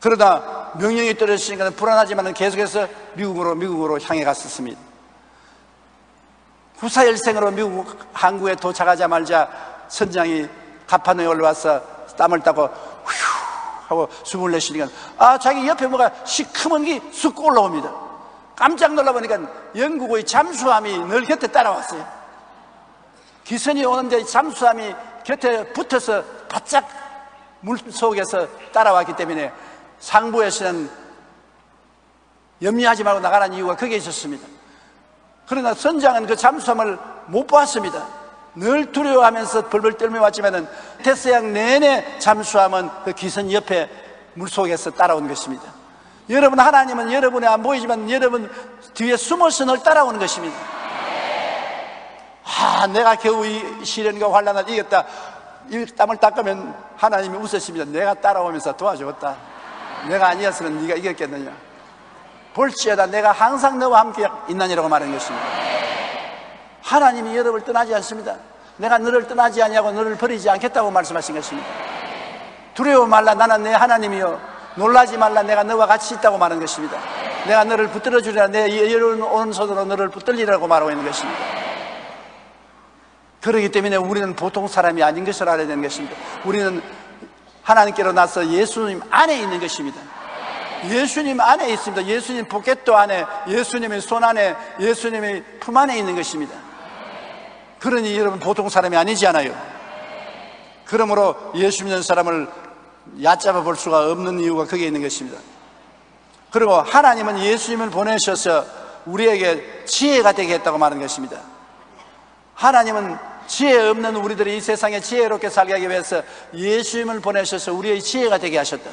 그러다 명령이 떨어지니까 불안하지만 계속해서 미국으로 미국으로 향해 갔었습니다. 후사일생으로 미국 항구에 도착하자마자 선장이 가판에 올라와서 땀을 닦고 휴 하고 숨을 내쉬니까 아 자기 옆에 뭐가 시커먼 게 쑥 올라옵니다 깜짝 놀라보니까 영국의 잠수함이 늘 곁에 따라왔어요 기선이 오는데 잠수함이 곁에 붙어서 바짝 물 속에서 따라왔기 때문에 상부에서는 염려하지 말고 나가라는 이유가 거기에 있었습니다. 그러나 선장은 그 잠수함을 못 보았습니다. 늘 두려워하면서 벌벌 떨며 왔지만은 태서양 내내 잠수함은 그 기선 옆에 물속에서 따라온 것입니다. 여러분 하나님은 여러분이 안 보이지만 여러분 뒤에 숨어서 늘 따라오는 것입니다. 아, 내가 겨우 이 시련과 환란을 이겼다. 이 땀을 닦으면 하나님이 웃으십니다. 내가 따라오면서 도와주었다. 내가 아니었으면 네가 이겼겠느냐. 볼지어다 내가 항상 너와 함께 있나니라고 말하는 것입니다. 하나님이 여러분을 떠나지 않습니다. 내가 너를 떠나지 아니하고 너를 버리지 않겠다고 말씀하신 것입니다. 두려워 말라 나는 내 하나님이요 놀라지 말라 내가 너와 같이 있다고 말하는 것입니다. 내가 너를 붙들어 주리라 내 여로운 오른손으로 너를 붙들리라고 말하고 있는 것입니다. 그렇기 때문에 우리는 보통 사람이 아닌 것을 알아야 되는 것입니다. 우리는 하나님께로 나서 예수님 안에 있는 것입니다. 예수님 안에 있습니다. 예수님 포켓도 안에, 예수님의 손 안에, 예수님의 품 안에 있는 것입니다. 그러니 여러분 보통 사람이 아니지 않아요. 그러므로 예수 믿는 사람을 얕잡아 볼 수가 없는 이유가 거기에 있는 것입니다. 그리고 하나님은 예수님을 보내셔서 우리에게 지혜가 되게 했다고 말하는 것입니다. 하나님은 지혜 없는 우리들이 이 세상에 지혜롭게 살게 하기 위해서 예수님을 보내셔서 우리의 지혜가 되게 하셨다.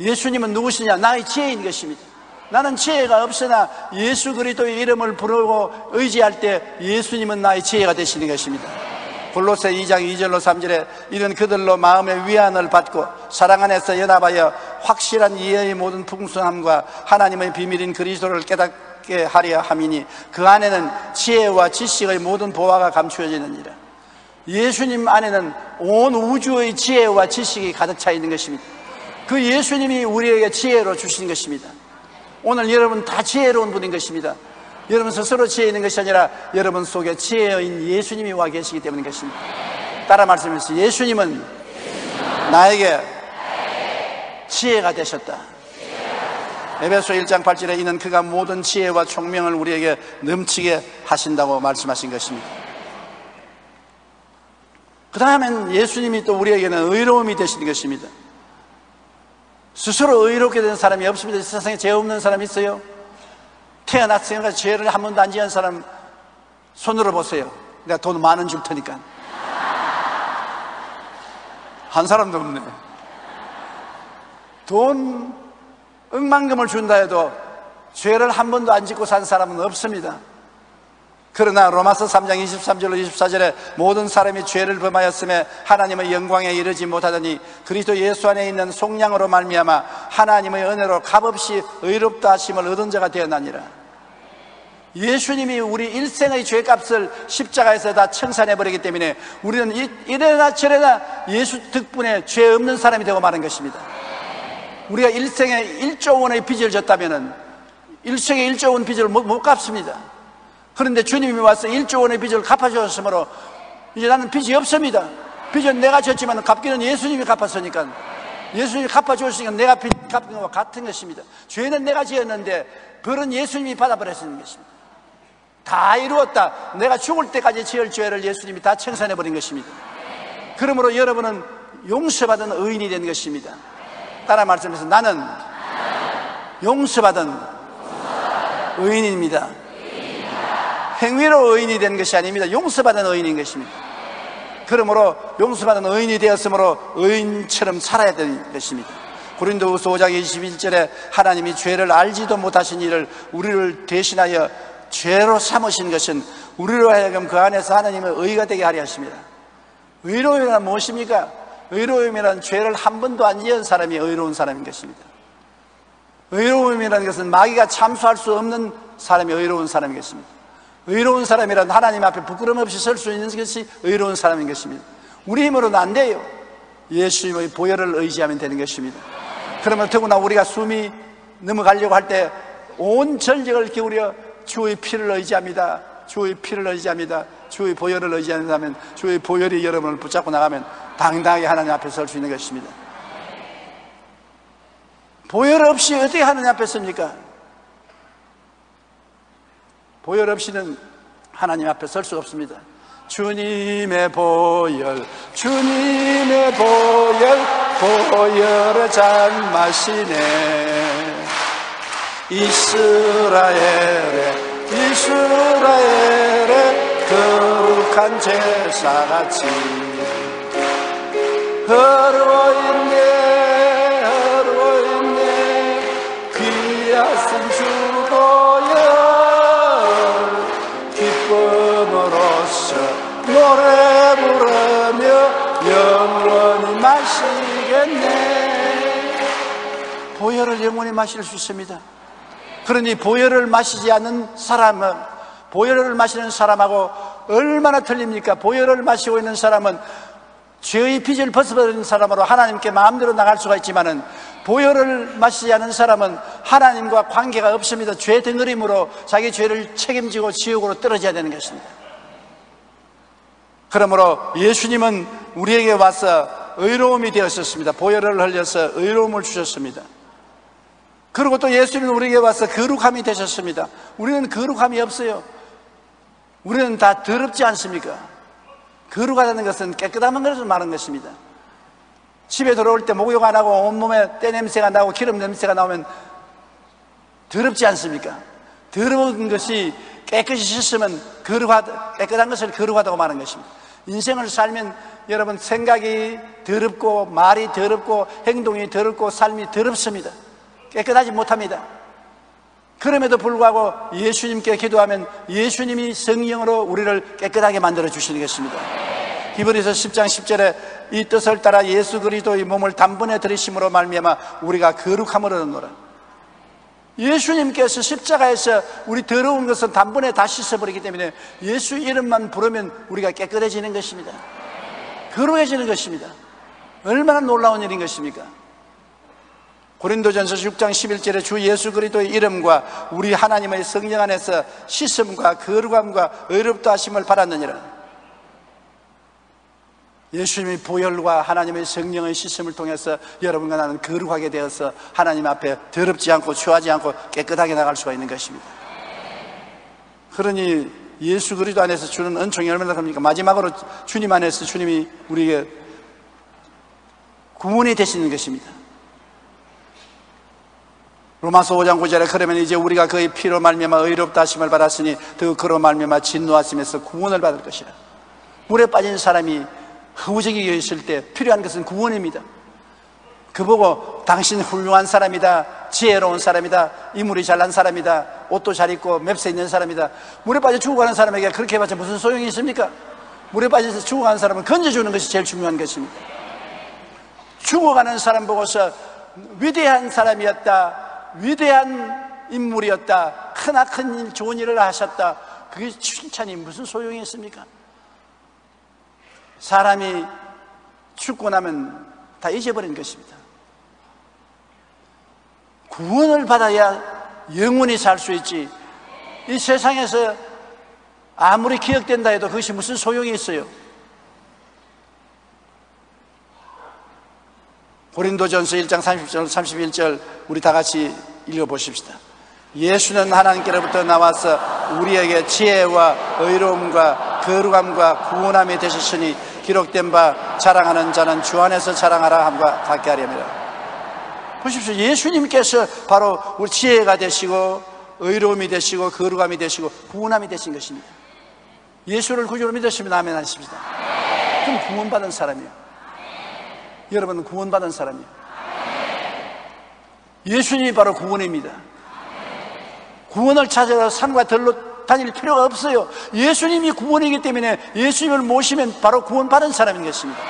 예수님은 누구시냐? 나의 지혜인 것입니다. 나는 지혜가 없으나 예수 그리스도의 이름을 부르고 의지할 때 예수님은 나의 지혜가 되시는 것입니다. 골로새 2장 2절로 3절에 이런 그들로 마음의 위안을 받고 사랑 안에서 연합하여 확실한 이해의 모든 풍성함과 하나님의 비밀인 그리스도를 깨닫게 하려 함이니 그 안에는 지혜와 지식의 모든 보화가 감추어지느니라. 예수님 안에는 온 우주의 지혜와 지식이 가득 차 있는 것입니다. 그 예수님이 우리에게 지혜로 주신 것입니다. 오늘 여러분 다 지혜로운 분인 것입니다. 여러분 스스로 지혜 있는 것이 아니라 여러분 속에 지혜인 예수님이 와 계시기 때문인 것입니다. 따라 말씀해서 예수님은 나에게 지혜가 되셨다. 에베소 1장 8절에 이는 그가 모든 지혜와 총명을 우리에게 넘치게 하신다고 말씀하신 것입니다. 그 다음엔 예수님이 또 우리에게는 의로움이 되시는 것입니다. 스스로 의롭게 된 사람이 없습니다. 세상에 죄 없는 사람이 있어요? 태어났으니까 죄를 한 번도 안 지은 사람 손으로 보세요. 내가 돈 많은 줄 테니까. 한 사람도 없네. 돈 억만금을 준다 해도 죄를 한 번도 안 짓고 산 사람은 없습니다. 그러나 로마서 3장 23절로 24절에 모든 사람이 죄를 범하였음에 하나님의 영광에 이르지 못하더니 그리스도 예수 안에 있는 속량으로 말미암아 하나님의 은혜로 값없이 의롭다 하심을 얻은 자가 되었나니라. 예수님이 우리 일생의 죄값을 십자가에서 다 청산해 버리기 때문에 우리는 이래나 저래나 예수 덕분에 죄 없는 사람이 되고 마는 것입니다. 우리가 일생에 1조 원의 빚을 졌다면은 일생에 1조 원 빚을 못, 못 갚습니다. 그런데 주님이 와서 1조 원의 빚을 갚아주었으므로 이제 나는 빚이 없습니다. 빚은 내가 졌지만 갚기는 예수님이 갚았으니까 예수님이 갚아주었으니까 내가 빚 갚는 것과 같은 것입니다. 죄는 내가 지었는데 벌은 예수님이 받아버렸는 것입니다. 다 이루었다. 내가 죽을 때까지 지을 죄를 예수님이 다 청산해 버린 것입니다. 그러므로 여러분은 용서받은 의인이 된 것입니다. 따라 말씀해서 나는 용서받은 의인입니다. 행위로 의인이 된 것이 아닙니다. 용서받은 의인인 것입니다. 그러므로 용서받은 의인이 되었으므로 의인처럼 살아야 되는 것입니다. 고린도후서 5장 21절에 하나님이 죄를 알지도 못하신 일을 우리를 대신하여 죄로 삼으신 것은 우리로 하여금 그 안에서 하나님의 의가 되게 하려 하십니다. 의로움이란 무엇입니까? 의로움이란 죄를 한 번도 안 지은 사람이 의로운 사람인 것입니다. 의로움이라는 것은 마귀가 참수할 수 없는 사람이 의로운 사람인 것입니다. 의로운 사람이란 하나님 앞에 부끄럼 없이 설 수 있는 것이 의로운 사람인 것입니다. 우리 힘으로는 안 돼요. 예수님의 보혈을 의지하면 되는 것입니다. 그러면 더구나 우리가 숨이 넘어가려고 할 때 온 전력을 기울여 주의 피를 의지합니다. 주의 피를 의지합니다. 주의 보혈을 의지한다면 주의 보혈이 여러분을 붙잡고 나가면 당당하게 하나님 앞에 설 수 있는 것입니다. 보혈 없이 어떻게 하나님 앞에 섭니까? 보혈 없이는 하나님 앞에 설 수 없습니다. 주님의 보혈, 주님의 보혈, 보혈을 잘 마시네. 이스라엘의 이스라엘의 거룩한 제사같이 흐르고 있네 보혈을 영원히 마실 수 있습니다 그러니 보혈을 마시지 않는 사람은 보혈을 마시는 사람하고 얼마나 틀립니까? 보혈을 마시고 있는 사람은 죄의 빚을 벗어버린 사람으로 하나님께 마음대로 나갈 수가 있지만은 보혈을 마시지 않은 사람은 하나님과 관계가 없습니다. 죄 덩어림으로 자기 죄를 책임지고 지옥으로 떨어져야 되는 것입니다. 그러므로 예수님은 우리에게 와서 의로움이 되었었습니다. 보혈을 흘려서 의로움을 주셨습니다. 그리고 또 예수님은 우리에게 와서 거룩함이 되셨습니다. 우리는 거룩함이 없어요. 우리는 다 더럽지 않습니까? 거룩하다는 것은 깨끗한 것을 말하는 것입니다. 집에 들어올 때 목욕 안 하고 온몸에 때 냄새가 나고 기름 냄새가 나오면 더럽지 않습니까? 더러운 것이 깨끗이 씻으면 거룩하다, 깨끗한 것을 거룩하다고 말하는 것입니다. 인생을 살면 여러분 생각이 더럽고 말이 더럽고 행동이 더럽고 삶이 더럽습니다. 깨끗하지 못합니다. 그럼에도 불구하고 예수님께 기도하면 예수님이 성령으로 우리를 깨끗하게 만들어 주시는 것입니다. 히브리서 10장 10절에 이 뜻을 따라 예수 그리스도의 몸을 단번에 들이심으로 말미암아 우리가 거룩함을 얻노라. 예수님께서 십자가에서 우리 더러운 것은 단번에 다 씻어버리기 때문에 예수 이름만 부르면 우리가 깨끗해지는 것입니다. 거룩해지는 것입니다. 얼마나 놀라운 일인 것입니까? 고린도전서 6장 11절에 주 예수 그리스도의 이름과 우리 하나님의 성령 안에서 씻음과 거룩함과 의롭다 하심을 받았느니라. 예수님의 보혈과 하나님의 성령의 씻음을 통해서 여러분과 나는 거룩하게 되어서 하나님 앞에 더럽지 않고 취하지 않고 깨끗하게 나갈 수가 있는 것입니다. 그러니 예수 그리스도 안에서 주는 은총이 얼마나 큽니까? 마지막으로 주님 안에서 주님이 우리에게 구원이 되시는 것입니다. 로마서 5장 9절에 그러면 이제 우리가 그의 피로 말미암아 의롭다 하심을 받았으니 그 그로 말미암아 진노하심에서 구원을 받을 것이라. 물에 빠진 사람이 허우적이게 있을 때 필요한 것은 구원입니다. 그보고 당신 훌륭한 사람이다, 지혜로운 사람이다, 인물이 잘난 사람이다, 옷도 잘 입고 맵새 있는 사람이다. 물에 빠져 죽어가는 사람에게 그렇게 해봤자 무슨 소용이 있습니까? 물에 빠져서 죽어가는 사람을 건져주는 것이 제일 중요한 것입니다. 죽어가는 사람 보고서 위대한 사람이었다, 위대한 인물이었다. 크나큰 일, 좋은 일을 하셨다. 그게 칭찬이 무슨 소용이 있습니까? 사람이 죽고 나면 다 잊어버린 것입니다. 구원을 받아야 영원히 살 수 있지. 이 세상에서 아무리 기억된다 해도 그것이 무슨 소용이 있어요? 고린도전서 1장 30절, 31절 우리 다 같이 읽어 보십시다. 예수는 하나님께로부터 나와서 우리에게 지혜와 의로움과 거룩함과 구원함이 되셨으니 기록된 바 자랑하는 자는 주 안에서 자랑하라 함과 같게 하렵니다. 보십시오. 예수님께서 바로 우리 지혜가 되시고 의로움이 되시고 거룩함이 되시고 구원함이 되신 것입니다. 예수를 구주로 믿으시면 아멘 하십니다. 그럼 구원받은 사람이에요. 여러분은 구원받은 사람이에요. 예수님이 바로 구원입니다. 구원을 찾아서 산과 들로 다닐 필요가 없어요. 예수님이 구원이기 때문에 예수님을 모시면 바로 구원받은 사람인 것입니다.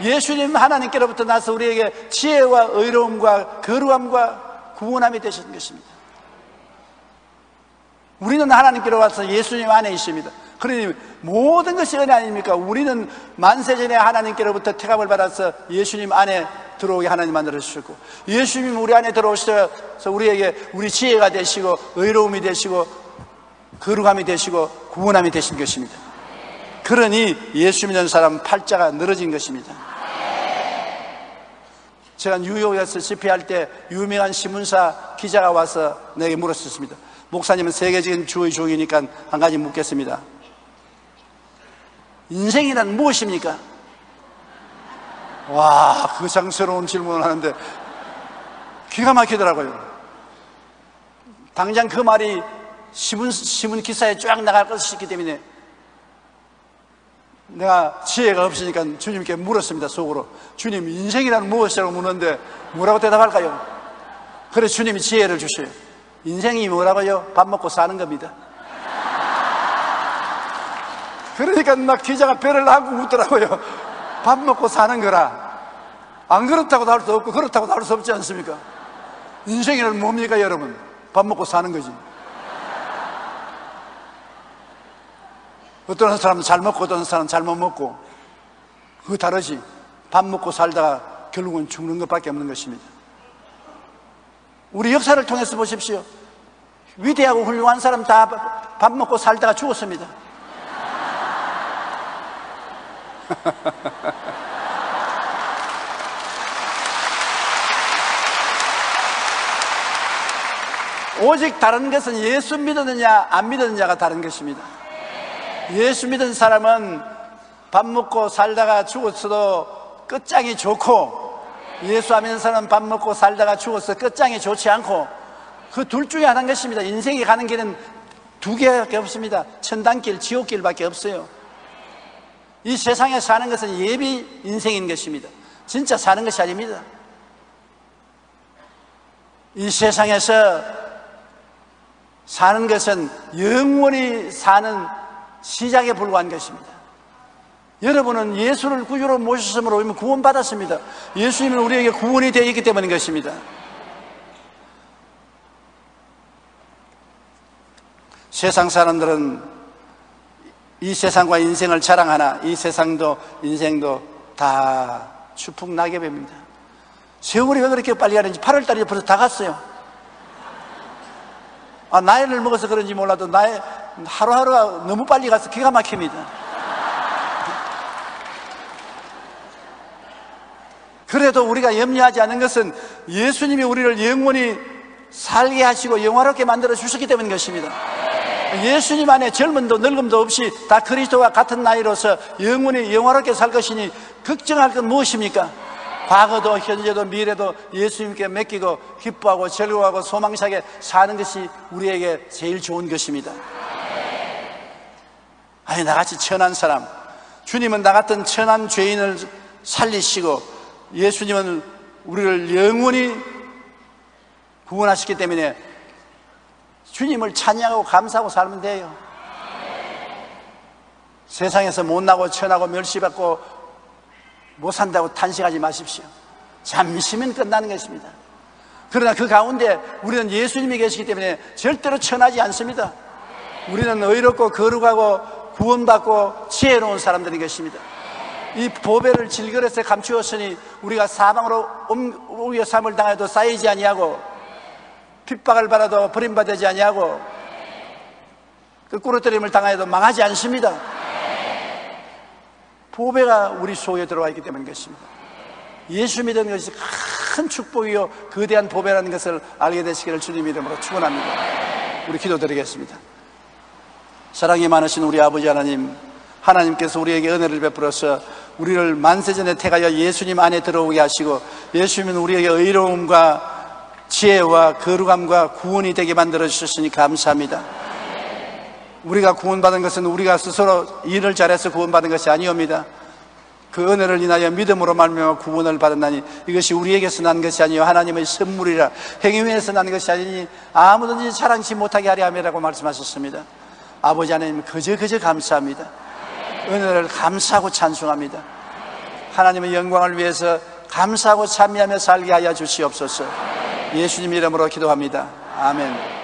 예수님 하나님께로부터 나서 우리에게 지혜와 의로움과 거룩함과 구원함이 되신 것입니다. 우리는 하나님께로 와서 예수님 안에 있습니다. 그러니 모든 것이 은혜 아닙니까? 우리는 만세전에 하나님께로부터 택함을 받아서 예수님 안에 들어오게 하나님 만들어 주셨고 예수님 우리 안에 들어오셔서 우리에게 우리 지혜가 되시고 의로움이 되시고 거룩함이 되시고 구원함이 되신 것입니다. 그러니 예수 믿는 사람 팔자가 늘어진 것입니다. 제가 뉴욕에서 집회할 때 유명한 신문사 기자가 와서 내게 물었었습니다. 목사님은 세계적인 주의 종이니까 한 가지 묻겠습니다. 인생이란 무엇입니까? 와, 그 장스러운 질문을 하는데 기가 막히더라고요. 당장 그 말이 신문, 신문 기사에 쫙 나갈 것이기 때문에 내가 지혜가 없으니까 주님께 물었습니다, 속으로. 주님, 인생이란 무엇이라고 묻는데 뭐라고 대답할까요? 그래 주님이 지혜를 주셔요. 인생이 뭐라고요? 밥 먹고 사는 겁니다. 그러니까 막 기자가 배를 하고 묻더라고요. 밥 먹고 사는 거라. 안 그렇다고도 할 수 없고 그렇다고도 할 수 없지 않습니까? 인생이란 뭡니까 여러분? 밥 먹고 사는 거지. 어떤 사람은 잘 먹고 어떤 사람은 잘 못 먹고 그거 다르지. 밥 먹고 살다가 결국은 죽는 것밖에 없는 것입니다. 우리 역사를 통해서 보십시오. 위대하고 훌륭한 사람 다 밥 먹고 살다가 죽었습니다. 오직 다른 것은 예수 믿었느냐 안 믿었느냐가 다른 것입니다. 예수 믿은 사람은 밥 먹고 살다가 죽었어도 끝장이 좋고 예수 안 믿는 사람은 밥 먹고 살다가 죽어서 끝장이 좋지 않고 그 둘 중에 하나인 것입니다. 인생이 가는 길은 두 개밖에 없습니다. 천당길, 지옥길밖에 없어요. 이 세상에 사는 것은 예비 인생인 것입니다. 진짜 사는 것이 아닙니다. 이 세상에서 사는 것은 영원히 사는 시작에 불과한 것입니다. 여러분은 예수를 구주로 모셨음으로 이미 구원받았습니다. 예수님은 우리에게 구원이 되어 있기 때문인 것입니다. 세상 사람들은 이 세상과 인생을 자랑하나 이 세상도 인생도 다 추풍 낙엽입니다. 세월이 왜 그렇게 빨리 가는지 8월달이 벌써 다 갔어요. 아, 나이를 먹어서 그런지 몰라도 나의 하루하루가 너무 빨리 가서 기가 막힙니다. 그래도 우리가 염려하지 않는 것은 예수님이 우리를 영원히 살게 하시고 영화롭게 만들어 주셨기 때문인 것입니다. 예수님 안에 젊음도 늙음도 없이 다 그리스도와 같은 나이로서 영원히 영화롭게 살 것이니 걱정할 건 무엇입니까? 과거도 현재도 미래도 예수님께 맡기고 기뻐하고 즐거워하고 소망차게 사는 것이 우리에게 제일 좋은 것입니다. 아니 나같이 천한 사람 주님은 나 같은 천한 죄인을 살리시고 예수님은 우리를 영원히 구원하셨기 때문에 주님을 찬양하고 감사하고 살면 돼요. 세상에서 못나고 천하고 멸시받고 못 산다고 탄식하지 마십시오. 잠시면 끝나는 것입니다. 그러나 그 가운데 우리는 예수님이 계시기 때문에 절대로 천하지 않습니다. 우리는 의롭고 거룩하고 구원받고 지혜로운 사람들인 것입니다. 이 보배를 질그릇에 감추었으니 우리가 사방으로 우리의 삶을 당해도 쌓이지 아니하고 핍박을 받아도 버림받지 아니하고 그 꾸러뜨림을 당하여도 망하지 않습니다. 보배가 우리 속에 들어와 있기 때문인 것입니다. 예수 믿는 것이 큰 축복이요 거대한 보배라는 것을 알게 되시기를 주님 이름으로 축원합니다. 우리 기도드리겠습니다. 사랑이 많으신 우리 아버지 하나님, 하나님께서 우리에게 은혜를 베풀어서 우리를 만세전에 택하여 예수님 안에 들어오게 하시고 예수님은 우리에게 의로움과 지혜와 거룩함과 구원이 되게 만들어 주셨으니 감사합니다. 우리가 구원받은 것은 우리가 스스로 일을 잘해서 구원받은 것이 아니옵니다. 그 은혜를 인하여 믿음으로 말미암아 구원을 받았나니 이것이 우리에게서 난 것이 아니요 하나님의 선물이라 행위에서 난 것이 아니니 아무든지 자랑치 못하게 하려 함이라고 말씀하셨습니다. 아버지 하나님 그저 그저 감사합니다. 은혜를 감사하고 찬송합니다. 하나님의 영광을 위해서 감사하고 찬미하며 살게 하여 주시옵소서. 예수님 이름으로 기도합니다. 아멘.